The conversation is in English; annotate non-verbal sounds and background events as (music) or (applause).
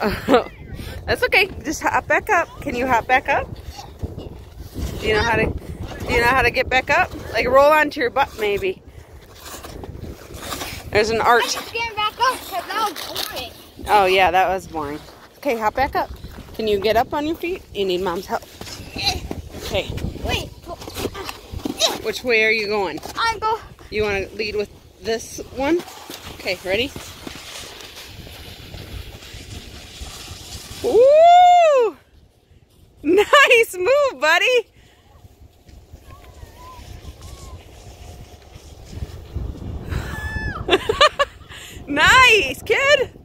(laughs) That's okay. Just hop back up. Can you hop back up? Do you know how to do you know how to get back up? Like roll onto your butt maybe. There's an arch. Oh yeah, that was boring. Okay, hop back up. Can you get up on your feet? You need mom's help. Okay. Wait. Which way are you going? I go. You want to lead with this one? Okay, ready? Nice move, buddy. (laughs) nice, kid.